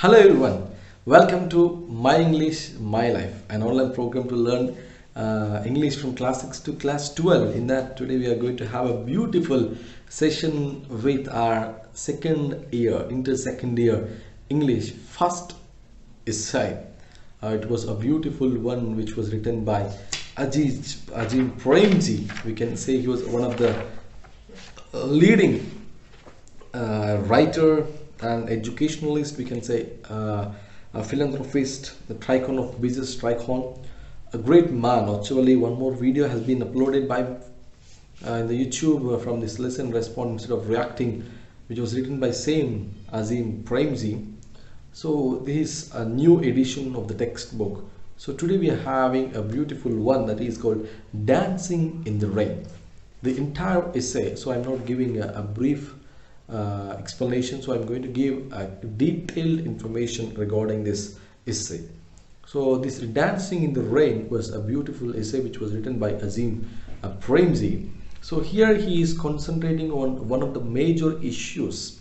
Hello everyone, welcome to My English, My Life, an online program to learn uh, English from class 6 to class 12. In that, today we are going to have a beautiful session with our second year, inter second year English first essay. Uh, it was a beautiful one which was written by Aziz Azim Premji. We can say he was one of the leading uh, writer and educationalist, we can say uh, a philanthropist, the tycoon of business tycoon, a great man. Actually, one more video has been uploaded by uh, in the YouTube uh, from this lesson response instead of reacting, which was written by same Azim Premji. So this is a new edition of the textbook. So today we are having a beautiful one that is called Dancing in the Rain. The entire essay, so I'm not giving a, a brief uh, explanation. So I'm going to give a detailed information regarding this essay. So this dancing in the rain was a beautiful essay which was written by Azim Premji. So here he is concentrating on one of the major issues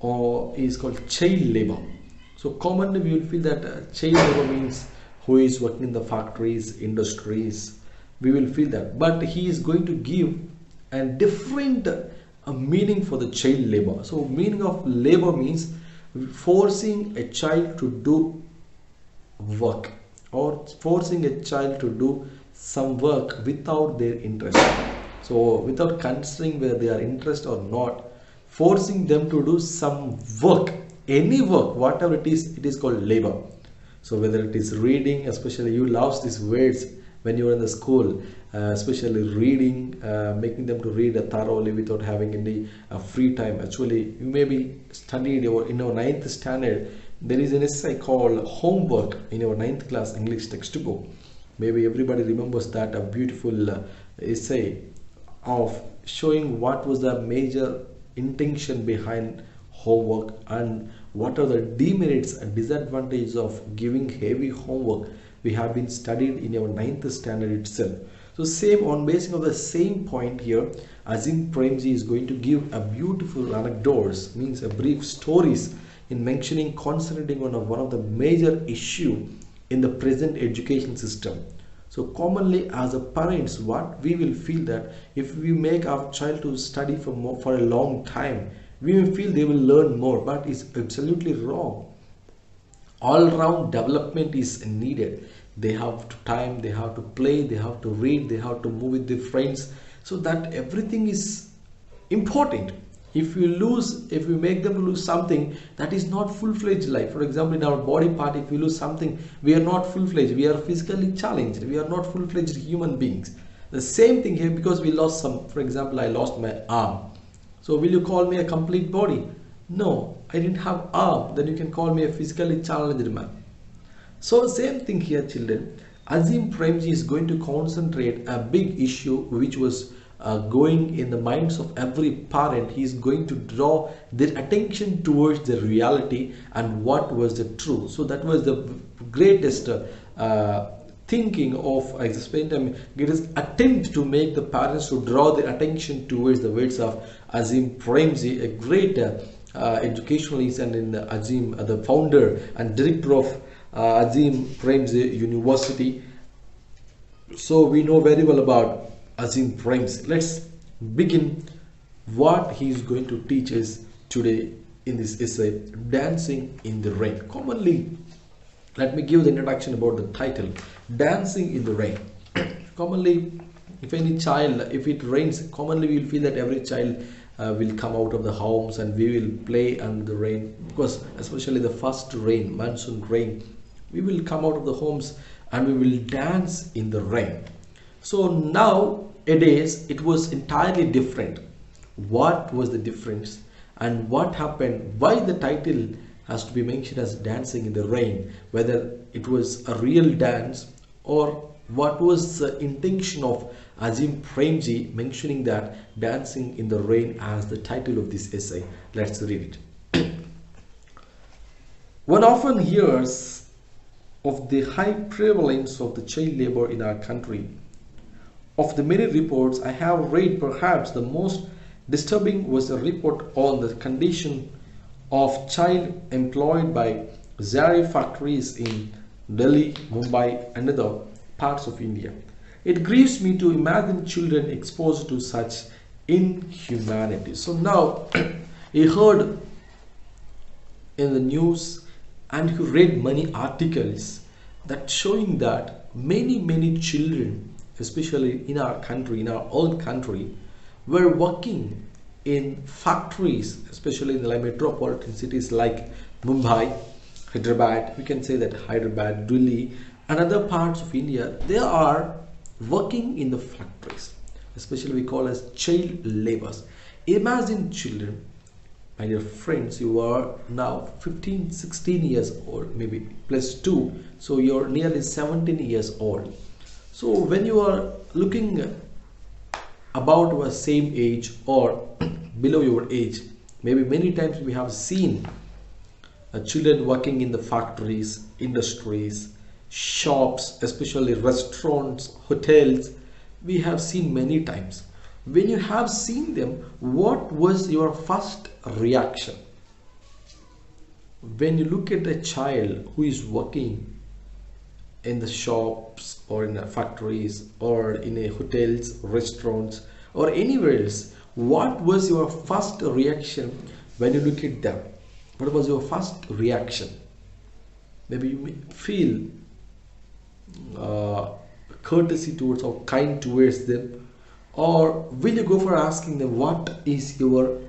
or is called child labor. So commonly we will feel that uh, child labor means who is working in the factories industries. We will feel that. But he is going to give a different a meaning for the child labor. So meaning of labor means forcing a child to do work or forcing a child to do some work without their interest. So without considering whether they are interested or not, forcing them to do some work, any work, whatever it is, it is called labor. So whether it is reading, especially you love these words when you are in the school, especially reading, uh, making them to read thoroughly without having any uh, free time. Actually, you may be studied or in our ninth standard. There is an essay called homework in our ninth class English textbook. Maybe everybody remembers that a beautiful uh, essay of showing what was the major intention behind homework and what are the demerits and disadvantages of giving heavy homework we have been studied in our ninth standard itself so same on basing of the same point here, Azim Premji is going to give a beautiful anecdotes, means a brief stories in mentioning concentrating on one of the major issue in the present education system. So commonly as a parents, what we will feel that if we make our child to study for more, for a long time, we feel they will learn more, but it's absolutely wrong. All round development is needed they have to time they have to play they have to read they have to move with their friends. So that everything is important. If you lose if we make them lose something that is not full-fledged life. For example in our body part if we lose something we are not full-fledged. We are physically challenged. We are not full-fledged human beings. The same thing here because we lost some for example i lost my arm. So will you call me a complete body? No i didn't have arm. Then you can call me a physically challenged man so same thing here children. Azim Premji is going to concentrate a big issue which was uh, going in the minds of every parent. He is going to draw their attention towards the reality and what was the truth. So that was the greatest uh, thinking of I explained I mean, greatest attempt to make the parents to draw their attention towards the words of Azim Premji, a great uh, educationalist and in Azim, uh, the founder and director of uh, Azim Premji University. So we know very well about Azim Premji. Let's begin what he is going to teach us today in this essay, Dancing in the Rain. Commonly, let me give the introduction about the title, Dancing in the Rain. commonly, if any child, if it rains, commonly we will feel that every child uh, will come out of the homes and we will play under the rain because especially the first rain, monsoon rain, we will come out of the homes and we will dance in the rain. So now it is it was entirely different. What was the difference? And what happened? Why the title has to be mentioned as dancing in the rain? Whether it was a real dance or what was the intention of Azim Premji mentioning that dancing in the rain as the title of this essay? Let's read it. One often hears of the high prevalence of the child labor in our country. Of the many reports I have read, perhaps the most disturbing was a report on the condition of child employed by Zari factories in Delhi, Mumbai, and other parts of India. It grieves me to imagine children exposed to such inhumanity. So now he heard in the news and he read many articles that showing that many many children especially in our country in our own country were working in factories especially in the metropolitan cities like mumbai hyderabad we can say that hyderabad delhi and other parts of india they are working in the factories especially we call as child labors. Imagine children my dear friends you are now 15 16 years old maybe plus 2 so you're nearly 17 years old. So when you are looking about your same age or below your age maybe many times we have seen uh, children working in the factories industries shops especially restaurants hotels. We have seen many times when you have seen them what was your first reaction? When you look at a child who is working in the shops or in the factories or in a hotels restaurants or anywhere else what was your first reaction when you look at them? What was your first reaction? Maybe you feel uh, courtesy towards or kind towards them or will you go for asking them what is your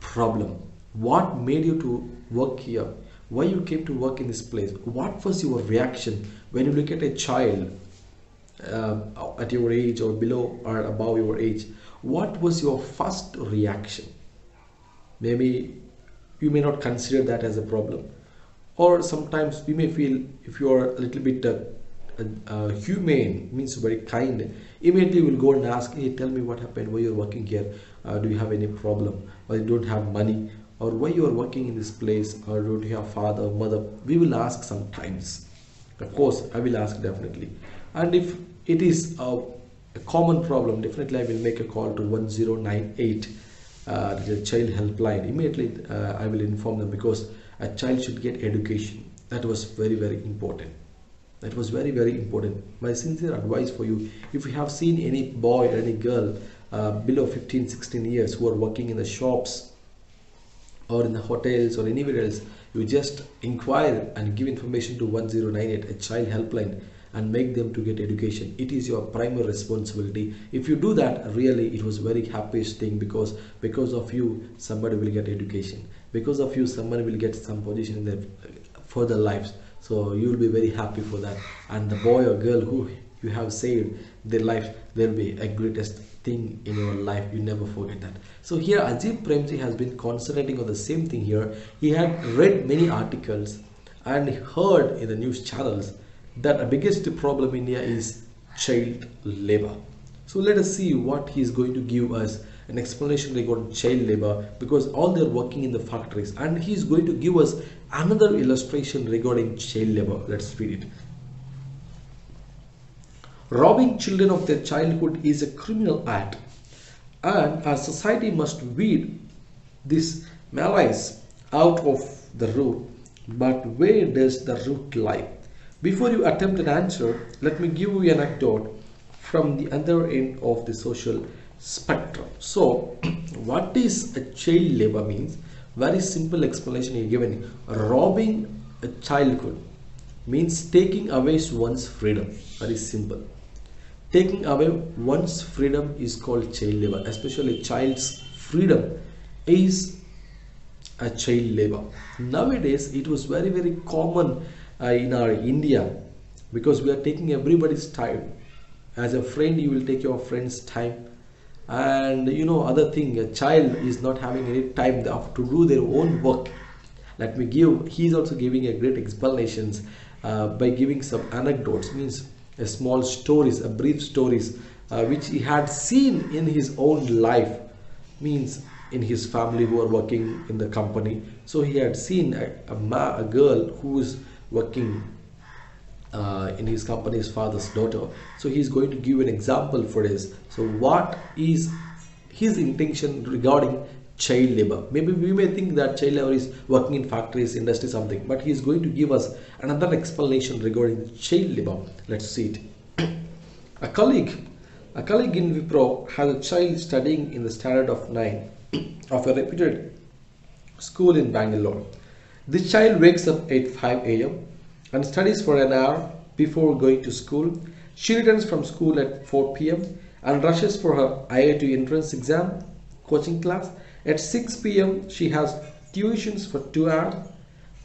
problem? What made you to work here? Why you came to work in this place? What was your reaction when you look at a child uh, at your age or below or above your age? What was your first reaction? Maybe you may not consider that as a problem. Or sometimes we may feel if you are a little bit uh, uh, humane means very kind immediately will go and ask hey tell me what happened why you're working here? Uh, do you have any problem? Or you don't have money? Or why you are working in this place? Or don't you have father mother? We will ask sometimes. Of course i will ask definitely. And if it is a, a common problem definitely i will make a call to 1098 uh, the child helpline. Immediately uh, i will inform them because a child should get education. That was very very important that was very very important. My sincere advice for you if you have seen any boy or any girl uh, below 15 16 years who are working in the shops or in the hotels or anywhere else you just inquire and give information to 1098 a child helpline and make them to get education. It is your primary responsibility. If you do that really it was very happiest thing because because of you somebody will get education. Because of you somebody will get some position in their further lives so you will be very happy for that. And the boy or girl who you have saved their life there will be a greatest thing in your life. You never forget that. So here Azim Premji has been concentrating on the same thing here. He had read many articles and heard in the news channels that the biggest problem in India is child labor. So let us see what he is going to give us an explanation regarding child labor because all they're working in the factories. And he is going to give us another illustration regarding child labor let's read it. Robbing children of their childhood is a criminal act and our society must weed this malice out of the root. But where does the root lie? Before you attempt an answer let me give you an anecdote from the other end of the social spectrum. So what is a child labor means very simple explanation here given robbing a childhood means taking away one's freedom. Very simple. Taking away one's freedom is called child labor. Especially child's freedom is a child labor. Nowadays it was very very common uh, in our india because we are taking everybody's time. As a friend you will take your friend's time and you know other thing a child is not having any time to do their own work. Let me give he is also giving a great explanations uh, by giving some anecdotes. Means a small stories a brief stories uh, which he had seen in his own life. Means in his family who are working in the company. So he had seen a, a, a girl who is working uh, in his company's father's daughter so he's going to give an example for this so what is his intention regarding child labor. Maybe we may think that child labor is working in factories, industry, something, but he is going to give us another explanation regarding child labor. Let's see it. a colleague, a colleague in Wipro has a child studying in the standard of nine of a reputed school in Bangalore. The child wakes up at 5 a.m. and studies for an hour before going to school. She returns from school at 4 p.m. and rushes for her IIT entrance exam coaching class. At 6 p.m., she has tuitions for 2 hours.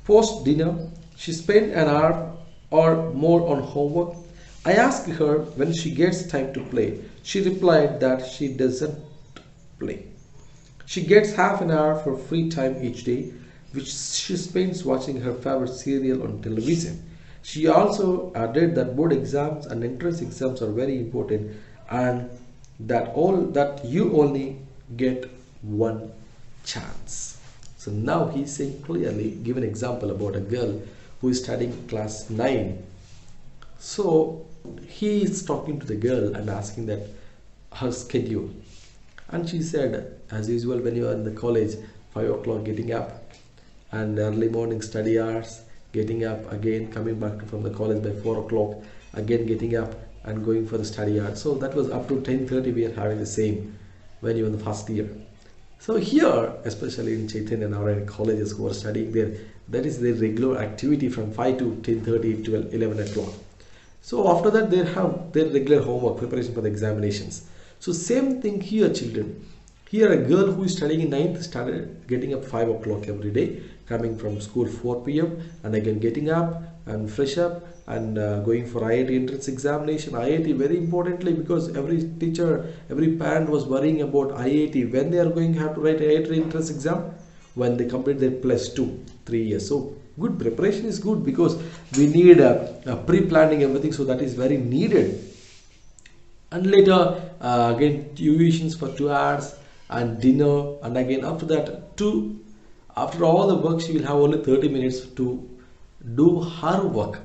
Post dinner, she spends an hour or more on homework. I asked her when she gets time to play. She replied that she doesn't play. She gets half an hour for free time each day, which she spends watching her favorite serial on television. She also added that board exams and entrance exams are very important and that all that you only get one chance. So now he's saying clearly, give an example about a girl who is studying class 9. So he is talking to the girl and asking that her schedule. And she said, as usual, when you are in the college, 5 o'clock getting up and early morning study hours, getting up again, coming back from the college by 4 o'clock, again getting up and going for the study hours. So that was up to 10.30 we are having the same when you in the first year. So here, especially in Chaitanya and our colleges who are studying there, that is their regular activity from 5 to 10.30 to 11 o'clock. So after that, they have their regular homework, preparation for the examinations. So same thing here, children. Here, a girl who is studying in ninth started getting up 5 o'clock every day, coming from school 4 p.m. and again getting up and fresh up and uh, going for IIT entrance examination. IIT very importantly because every teacher, every parent was worrying about IIT when they are going to have to write IIT entrance exam when they complete their plus two, three years. So good preparation is good because we need uh, uh, pre-planning everything. So that is very needed. And later uh, again tuitions for two hours and dinner and again after that two after all the work she will have only 30 minutes to do her work.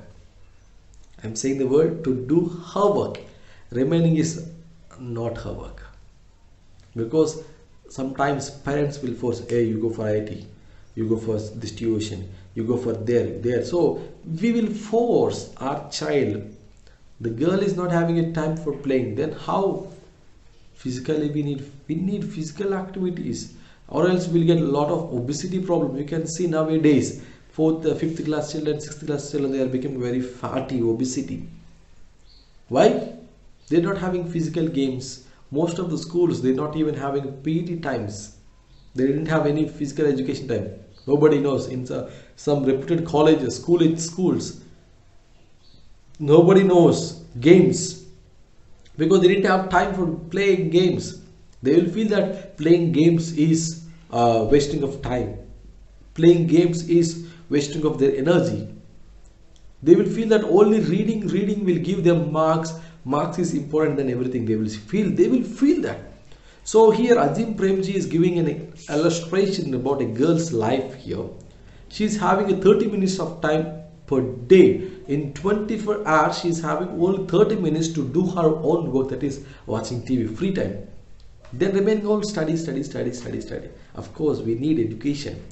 I'm saying the word to do her work. Remaining is not her work. Because sometimes parents will force hey you go for it you go for this tuition you go for there there. So we will force our child. The girl is not having a time for playing. Then how physically we need we need physical activities or else we'll get a lot of obesity problem. You can see nowadays fourth uh, fifth class children sixth class children they are becoming very fatty obesity. Why? They're not having physical games. Most of the schools they're not even having pt times. They didn't have any physical education time. Nobody knows. In some reputed colleges school in schools nobody knows games. Because they didn't have time for playing games. They will feel that playing games is uh, wasting of time. Playing games is wasting of their energy. They will feel that only reading, reading will give them marks. Marks is important than everything. They will feel. They will feel that. So here Azim Premji is giving an illustration about a girl's life here. She is having a 30 minutes of time per day in 24 hours she is having only 30 minutes to do her own work that is watching tv free time then remaining all study study study study study. Of course we need education.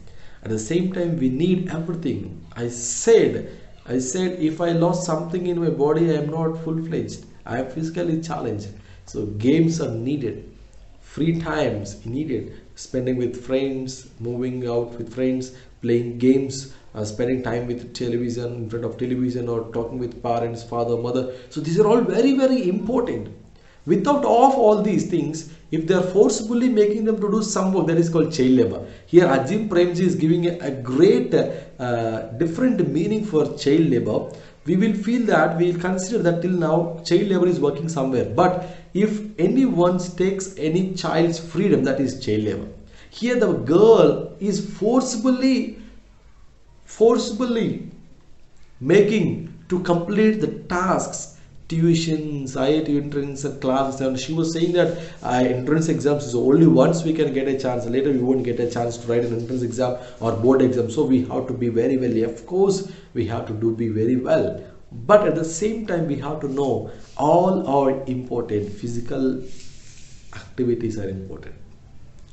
At the same time we need everything. I said i said if i lost something in my body i am not full-fledged. I am physically challenged. So games are needed. Free times needed. Spending with friends moving out with friends playing games uh, spending time with television in front of television or talking with parents father mother. So these are all very very important. Without all these things if they are forcibly making them to do some work that is called child labor. Here Azim Premji is giving a, a great uh, different meaning for child labor. We will feel that we will consider that till now child labor is working somewhere. But if anyone takes any child's freedom that is child labor. Here the girl is forcibly forcibly making to complete the tasks tuitions, IIT entrance and classes and she was saying that uh, entrance exams is only once we can get a chance. Later we won't get a chance to write an entrance exam or board exam. So we have to be very well. Of course we have to do be very well. But at the same time we have to know all our important. Physical activities are important.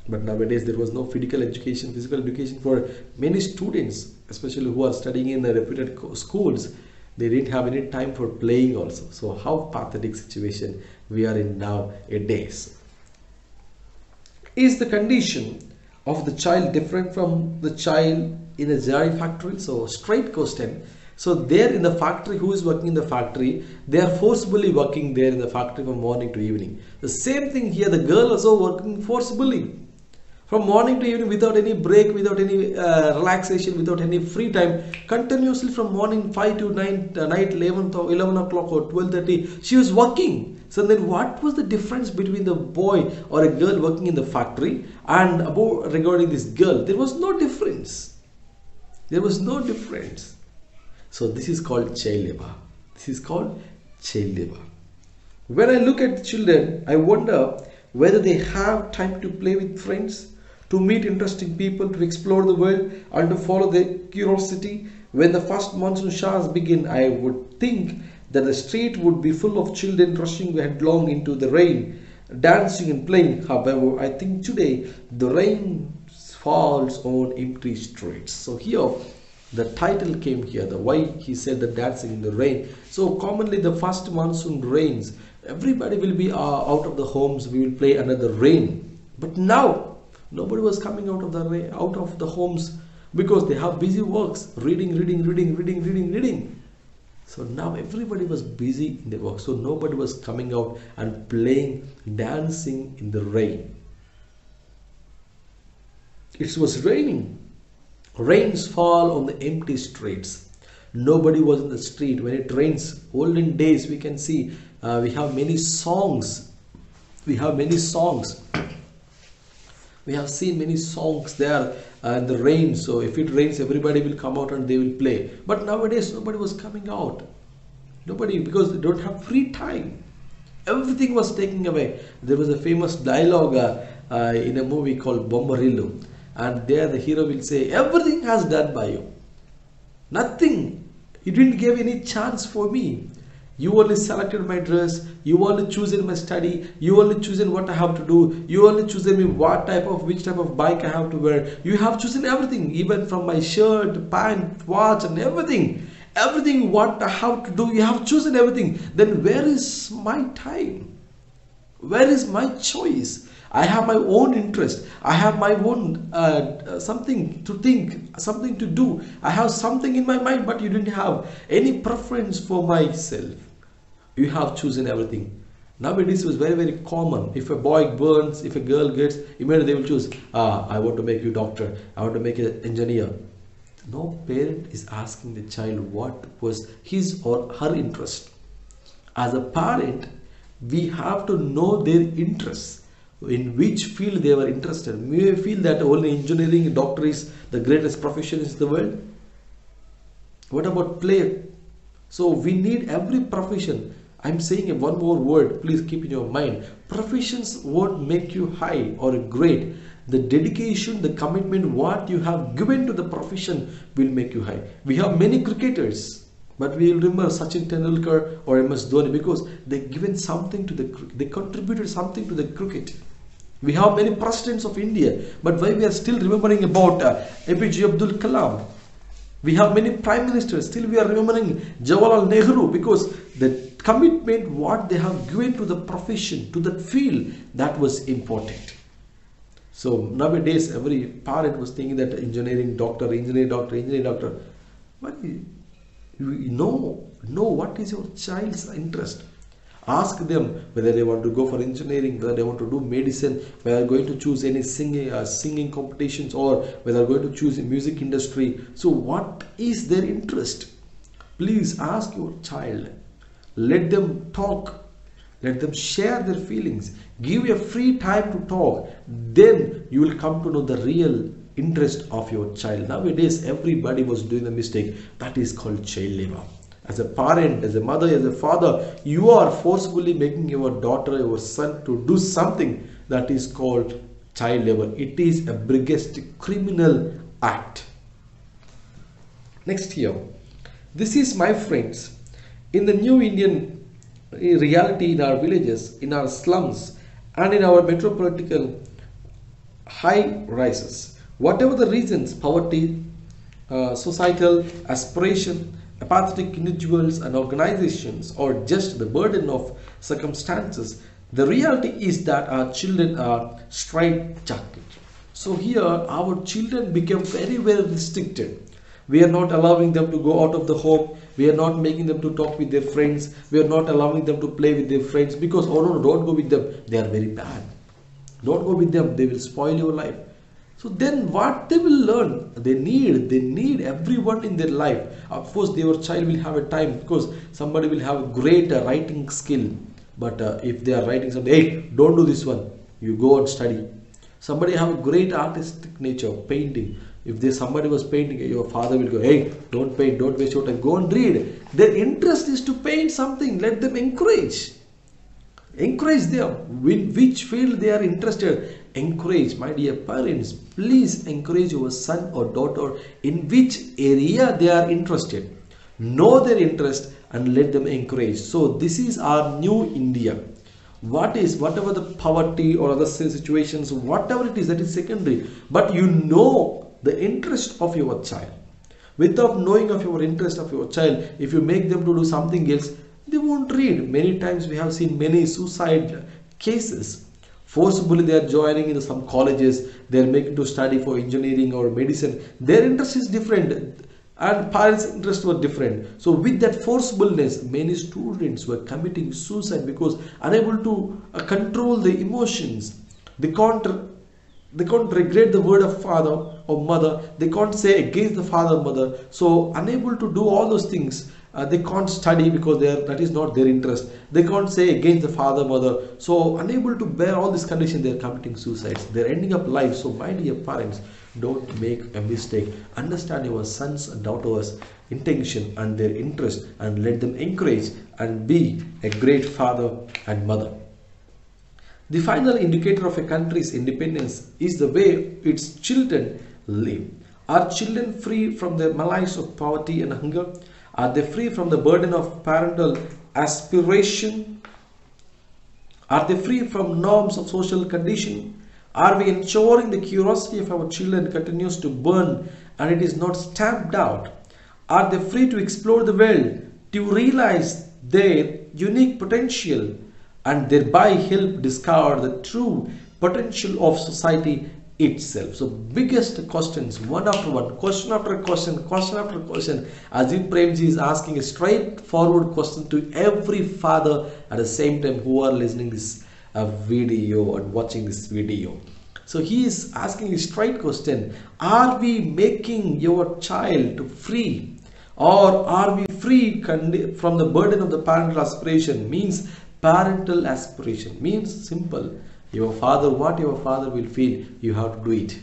But nowadays there was no physical education, physical education for many students, especially who are studying in the reputed schools. They didn't have any time for playing also. So how pathetic situation we are in now a days. Is the condition of the child different from the child in a zari factory? So straight question. So there in the factory, who is working in the factory? They are forcibly working there in the factory from morning to evening. The same thing here, the girl also working forcibly from morning to evening without any break, without any uh, relaxation, without any free time, continuously from morning 5 to 9, uh, night 11, or 11 o'clock or 12.30, she was working. So then what was the difference between the boy or a girl working in the factory and about regarding this girl? There was no difference. There was no difference. So this is called child labor. This is called child labor. When I look at children, I wonder whether they have time to play with friends, to meet interesting people, to explore the world, and to follow their curiosity. When the first monsoon showers begin, I would think that the street would be full of children rushing headlong into the rain, dancing and playing. However, I think today the rain falls on empty streets. So here the title came here the why he said the dancing in the rain so commonly the first monsoon rains everybody will be uh, out of the homes we will play under the rain but now nobody was coming out of the rain out of the homes because they have busy works reading reading reading reading reading reading so now everybody was busy in their work so nobody was coming out and playing dancing in the rain it was raining Rains fall on the empty streets. Nobody was in the street. When it rains, olden days, we can see uh, we have many songs. We have many songs. We have seen many songs there uh, in the rain. So if it rains, everybody will come out and they will play. But nowadays, nobody was coming out. Nobody, because they don't have free time. Everything was taken away. There was a famous dialogue uh, uh, in a movie called Bommarillu and there the hero will say everything has done by you nothing you didn't give any chance for me you only selected my dress. You only chosen my study. You only chosen what i have to do. You only chosen me what type of which type of bike i have to wear. You have chosen everything even from my shirt pant watch and everything. Everything what i have to do you have chosen everything. Then where is my time? Where is my choice I have my own interest. I have my own uh, something to think, something to do. I have something in my mind, but you didn't have any preference for myself. You have chosen everything. Nowadays, it was very, very common. If a boy burns, if a girl gets, immediately they will choose, ah, I want to make you doctor, I want to make an engineer. No parent is asking the child what was his or her interest. As a parent, we have to know their interests in which field they were interested. May feel that only engineering, doctor is the greatest profession in the world. What about play? So we need every profession. I'm saying one more word, please keep in your mind. Professions won't make you high or great. The dedication, the commitment, what you have given to the profession will make you high. We have many cricketers, but we will remember Sachin Tendulkar or MS Dhoni because they given something to the they contributed something to the cricket. We have many presidents of India, but why we are still remembering about uh, APJ Abdul Kalam? We have many prime ministers, still we are remembering Jawaharlal Nehru because the commitment what they have given to the profession, to that field, that was important. So nowadays every parent was thinking that engineering doctor, engineering doctor, engineering doctor. But you know, know what is your child's interest ask them whether they want to go for engineering whether they want to do medicine whether they're going to choose any singing uh, singing competitions or whether they're going to choose a music industry. So what is their interest? Please ask your child. Let them talk. Let them share their feelings. Give a free time to talk. Then you will come to know the real interest of your child. Nowadays everybody was doing the mistake. That is called child labor as a parent, as a mother, as a father, you are forcefully making your daughter, your son to do something that is called child labor. It is a biggest criminal act. Next here, this is my friends. In the new Indian reality in our villages, in our slums, and in our metropolitan high rises. Whatever the reasons, poverty, uh, societal aspiration, apathetic individuals and organizations, or just the burden of circumstances, the reality is that our children are straitjacket. So here, our children become very, very restricted. We are not allowing them to go out of the home. We are not making them to talk with their friends. We are not allowing them to play with their friends because, oh no, don't go with them. They are very bad. Don't go with them. They will spoil your life. So then what they will learn? They need, they need everyone in their life. Of course, their child will have a time because somebody will have great uh, writing skill. But uh, if they are writing something, hey, don't do this one. You go and study. Somebody have a great artistic nature, painting. If there somebody was painting, your father will go, hey, don't paint, don't waste your time, go and read. Their interest is to paint something. Let them encourage encourage them in which field they are interested encourage my dear parents please encourage your son or daughter in which area they are interested know their interest and let them encourage so this is our new india what is whatever the poverty or other situations whatever it is that is secondary but you know the interest of your child without knowing of your interest of your child if you make them to do something else they won't read. Many times we have seen many suicide cases. Forcibly they are joining in some colleges, they are making to study for engineering or medicine. Their interest is different and parents' interest were different. So with that forcibleness, many students were committing suicide because unable to uh, control the emotions. They can't they can't regret the word of father or mother they can't say against the father or mother so unable to do all those things uh, they can't study because that is not their interest. They can't say against the father mother. So unable to bear all these conditions they are committing suicides. They're ending up life. So my dear parents don't make a mistake. Understand your sons and daughters intention and their interest and let them encourage and be a great father and mother. The final indicator of a country's independence is the way its children live. Are children free from the malaise of poverty and hunger? Are they free from the burden of parental aspiration? Are they free from norms of social condition? Are we ensuring the curiosity of our children continues to burn and it is not stamped out? Are they free to explore the world, to realize their unique potential and thereby help discover the true potential of society itself. So biggest questions, one after one, question after question, question after question. As Ajit Premji is asking a straightforward question to every father at the same time who are listening this uh, video and watching this video. So he is asking a straight question, are we making your child free or are we free from the burden of the parental aspiration means parental aspiration means simple your father what your father will feel you have to do it.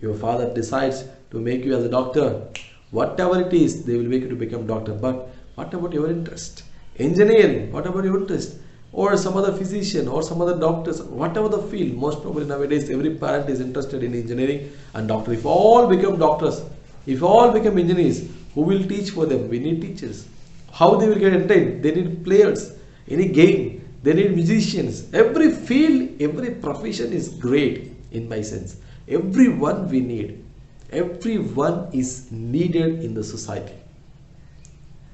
Your father decides to make you as a doctor. Whatever it is they will make you to become doctor. But what about your interest? Engineering what about your interest? Or some other physician or some other doctors whatever the field. Most probably nowadays every parent is interested in engineering and doctor if all become doctors if all become engineers who will teach for them? We need teachers. How they will get entertained they need players. Any game they need musicians. Every field every profession is great in my sense. Everyone we need. Everyone is needed in the society.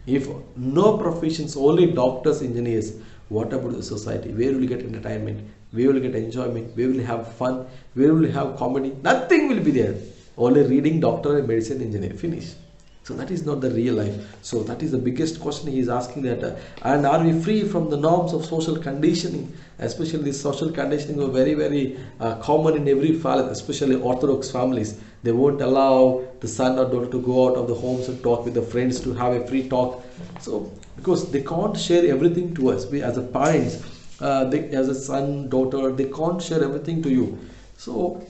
If no professions only doctors engineers what about the society? Where will you get entertainment? Where will get enjoyment? Where will have fun? Where will have comedy? Nothing will be there. Only reading doctor and medicine engineer. Finish so that is not the real life. So that is the biggest question he is asking that uh, and are we free from the norms of social conditioning? Especially this social conditioning are very very uh, common in every family especially orthodox families. They won't allow the son or daughter to go out of the homes and talk with the friends to have a free talk. So because they can't share everything to us. We as a parents uh, they, as a son daughter they can't share everything to you. So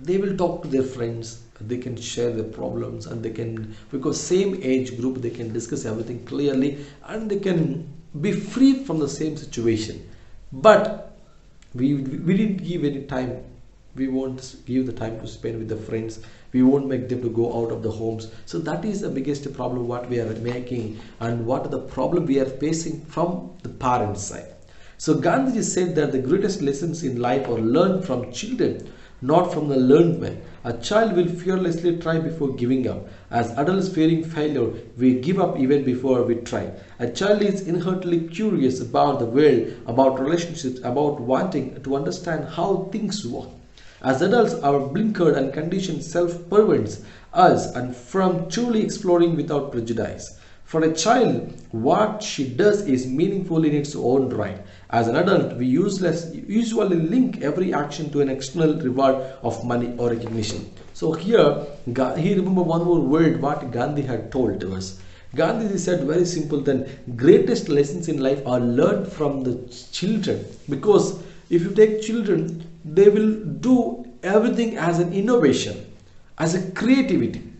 they will talk to their friends they can share their problems and they can because same age group they can discuss everything clearly and they can be free from the same situation. But we we didn't give any time. We won't give the time to spend with the friends. We won't make them to go out of the homes. So that is the biggest problem what we are making and what the problem we are facing from the parents side. So gandhi said that the greatest lessons in life are learned from children not from the learned way. A child will fearlessly try before giving up. As adults fearing failure, we give up even before we try. A child is inherently curious about the world, about relationships, about wanting to understand how things work. As adults, our blinkered and conditioned self prevents us and from truly exploring without prejudice. For a child, what she does is meaningful in its own right. As an adult, we useless, usually link every action to an external reward of money or recognition. So here, he remember one more word what Gandhi had told to us. Gandhi said very simple that greatest lessons in life are learned from the children because if you take children, they will do everything as an innovation, as a creativity.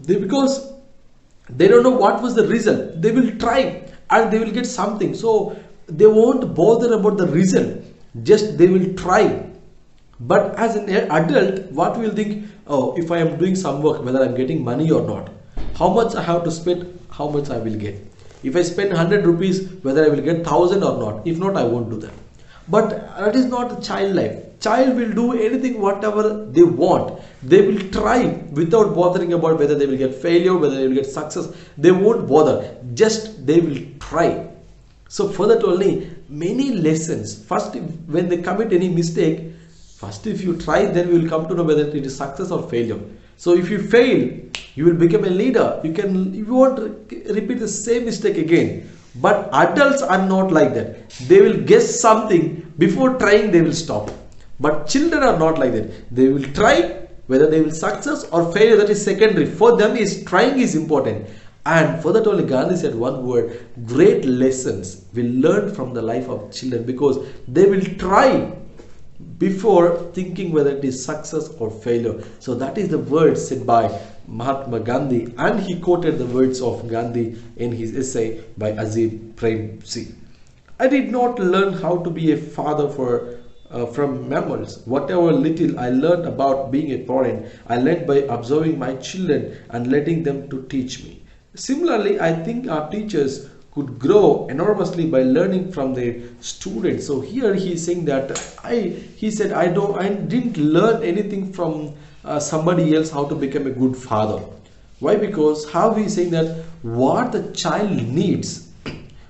They because they don't know what was the reason. They will try and they will get something. So they won't bother about the reason. Just they will try. But as an adult what will think oh if i am doing some work whether i'm getting money or not how much i have to spend how much i will get? If i spend 100 rupees whether i will get 1000 or not? If not i won't do that but that is not child life child will do anything whatever they want. They will try without bothering about whether they will get failure whether they will get success. They won't bother. Just they will try. So for that only many lessons. First when they commit any mistake first if you try then you will come to know whether it is success or failure. So if you fail you will become a leader. You can you won't repeat the same mistake again but adults are not like that they will guess something before trying they will stop but children are not like that. They will try whether they will success or failure that is secondary. For them is trying is important. And for that only Gandhi said one word, great lessons will learn from the life of children because they will try before thinking whether it is success or failure. So that is the word said by Mahatma Gandhi and he quoted the words of Gandhi in his essay by Azim Premji. I did not learn how to be a father for uh, from mammals. Whatever little I learned about being a parent, I learned by observing my children and letting them to teach me. Similarly, I think our teachers could grow enormously by learning from their students. So here he is saying that I, he said, I don't, I didn't learn anything from uh, somebody else how to become a good father. Why? Because how we saying that what the child needs.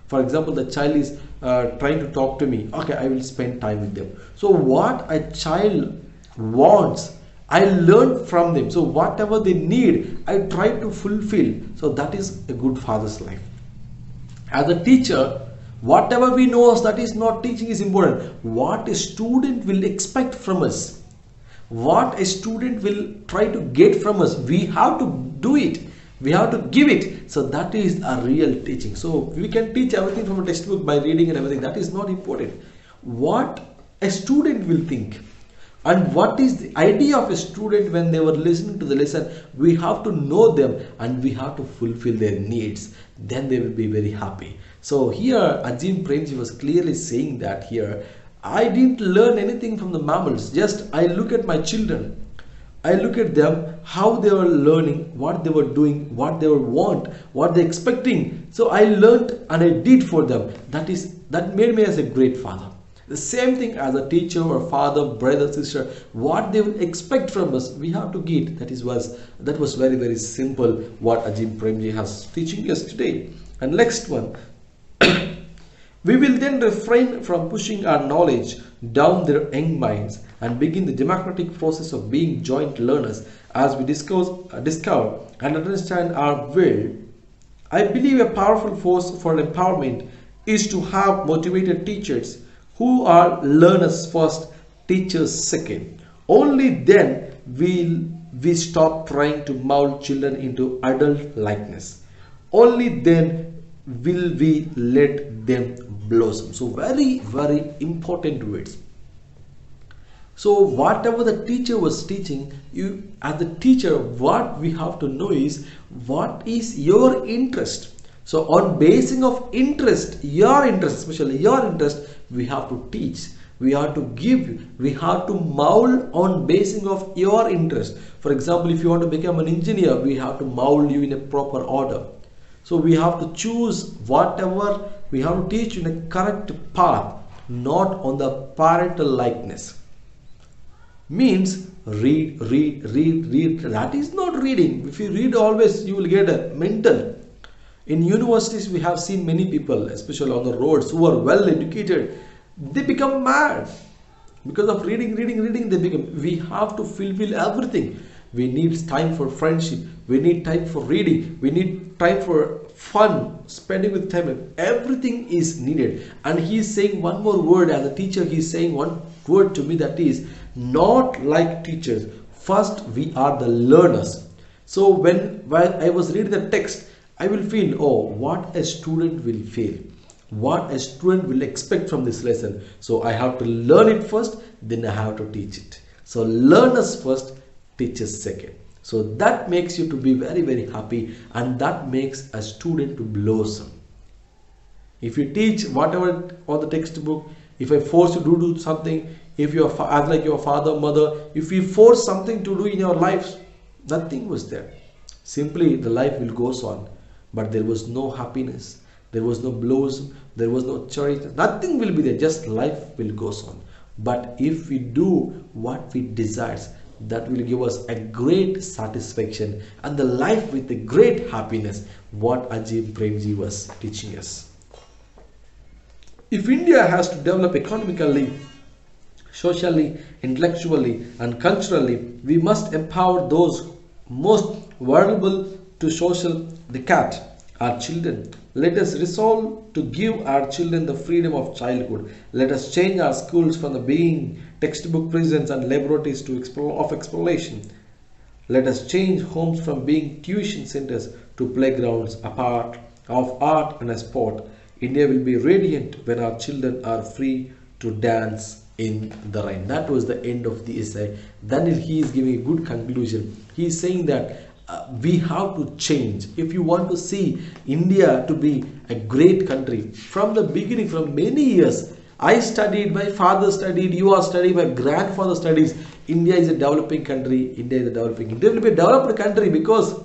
For example, the child is uh, trying to talk to me okay i will spend time with them so what a child wants i learn from them so whatever they need i try to fulfill so that is a good father's life as a teacher whatever we know that is not teaching is important what a student will expect from us what a student will try to get from us. We have to do it. We have to give it. So that is a real teaching. So we can teach everything from a textbook by reading and everything. That is not important. What a student will think and what is the idea of a student when they were listening to the lesson we have to know them and we have to fulfill their needs. Then they will be very happy. So here Azim Premji was clearly saying that here I didn't learn anything from the mammals just I look at my children I look at them, how they were learning, what they were doing, what they were want, what they expecting. So I learned and I did for them. That is that made me as a great father. The same thing as a teacher or father, brother, sister, what they would expect from us, we have to get. That is was that was very very simple. What Azim Premji has teaching us today. And next one, we will then refrain from pushing our knowledge down their young minds and begin the democratic process of being joint learners as we discuss, uh, discover and understand our world. I believe a powerful force for empowerment is to have motivated teachers who are learners first, teachers second. Only then will we stop trying to mold children into adult likeness. Only then will we let them blossom. So very, very important words. So whatever the teacher was teaching, you as the teacher, what we have to know is what is your interest. So on basing of interest, your interest, especially your interest, we have to teach. We have to give, we have to mold on basing of your interest. For example, if you want to become an engineer, we have to mold you in a proper order. So we have to choose whatever we have to teach in a correct path, not on the parental likeness means read, read, read, read. That is not reading. If you read always, you will get a mental. In universities, we have seen many people, especially on the roads, who are well educated. They become mad because of reading, reading, reading. They become. We have to fulfill everything. We need time for friendship. We need time for reading. We need time for fun, spending with time. Everything is needed. And he is saying one more word as a teacher. He is saying one word to me that is not like teachers. First, we are the learners. So when while I was reading the text, I will feel, oh, what a student will feel, what a student will expect from this lesson. So I have to learn it first, then I have to teach it. So learners first, teachers second. So that makes you to be very very happy, and that makes a student to blossom. If you teach whatever on the textbook, if I force you to do something, if you are as like your father, mother, if you force something to do in your life, nothing was there. Simply the life will goes on, but there was no happiness, there was no blossom, there was no charity, nothing will be there. Just life will goes on. But if we do what we desires, that will give us a great satisfaction and the life with a great happiness. What Azim Premji was teaching us. If India has to develop economically, socially, intellectually, and culturally, we must empower those most vulnerable to social decay, our children. Let us resolve to give our children the freedom of childhood. Let us change our schools from the being textbook prisons and laboratories to explore, of exploration. Let us change homes from being tuition centers to playgrounds apart of art and a sport. India will be radiant when our children are free to dance in the rain. That was the end of the essay. Then he is giving a good conclusion. He is saying that uh, we have to change. If you want to see India to be a great country from the beginning, from many years, I studied, my father studied, you are studying, my grandfather studies. India is a developing country. India is a developing. India will be a developed country because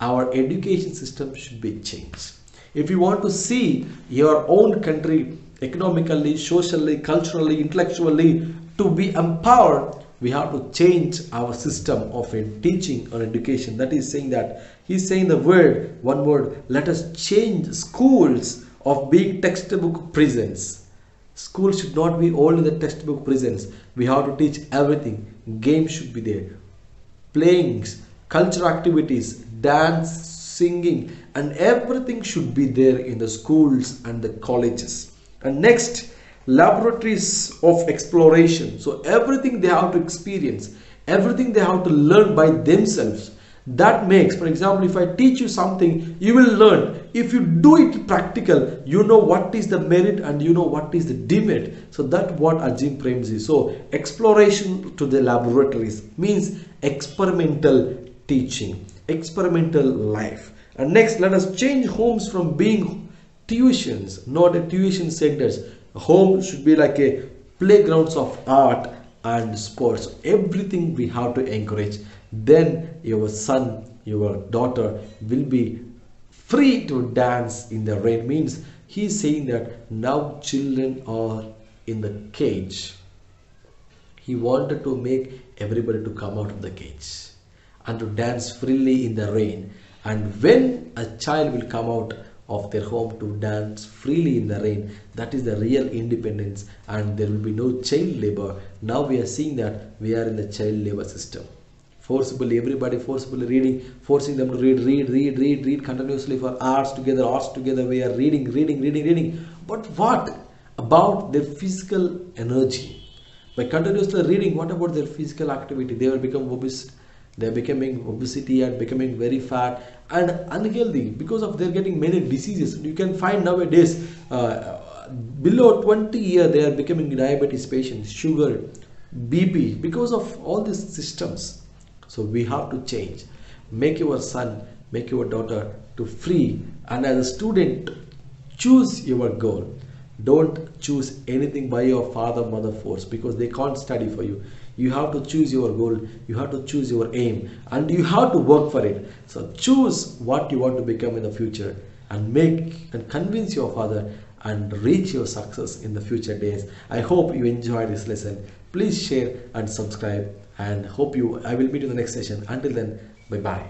our education system should be changed. If you want to see your own country economically, socially, culturally, intellectually to be empowered, we have to change our system of teaching or education. That is saying that he's saying the word, one word, let us change schools of being textbook prisons School should not be only the textbook presence. We have to teach everything. Games should be there. Playings, cultural activities, dance, singing, and everything should be there in the schools and the colleges. And next, laboratories of exploration. So everything they have to experience, everything they have to learn by themselves that makes for example if i teach you something you will learn if you do it practical you know what is the merit and you know what is the demerit so that what Azim Premji so exploration to the laboratories means experimental teaching experimental life. And next let us change homes from being tuitions not a tuition centers. Home should be like a playgrounds of art and sports. Everything we have to encourage. Then your son, your daughter will be free to dance in the rain. Means he is saying that now children are in the cage. He wanted to make everybody to come out of the cage and to dance freely in the rain. And when a child will come out of their home to dance freely in the rain, that is the real independence and there will be no child labor. Now we are seeing that we are in the child labor system forcibly everybody forcibly reading forcing them to read read read read read continuously for hours together hours together. We are reading reading reading reading. But what about their physical energy? By continuously reading what about their physical activity? They will become obese they're becoming obesity and becoming very fat. And unhealthy because of they're getting many diseases. You can find nowadays uh, below 20 year they are becoming diabetes patients sugar bp because of all these systems so we have to change. Make your son, make your daughter to free. And as a student, choose your goal. Don't choose anything by your father, mother force because they can't study for you. You have to choose your goal. You have to choose your aim and you have to work for it. So choose what you want to become in the future and make and convince your father and reach your success in the future days. I hope you enjoyed this lesson please share and subscribe and hope you i will meet you in the next session. Until then bye bye